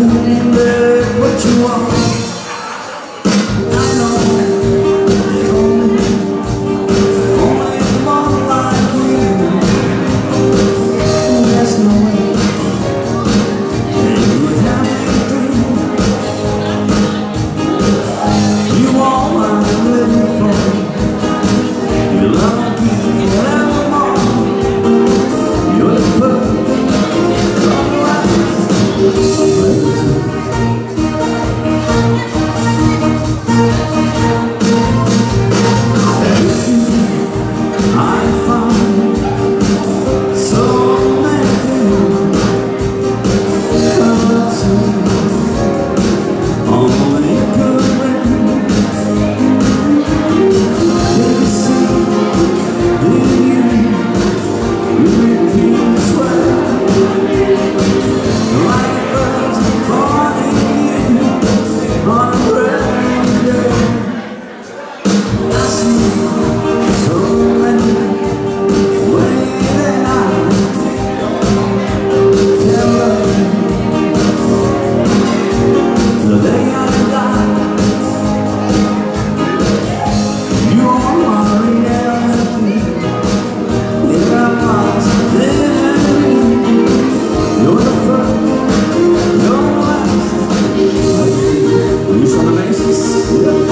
remember Jesus.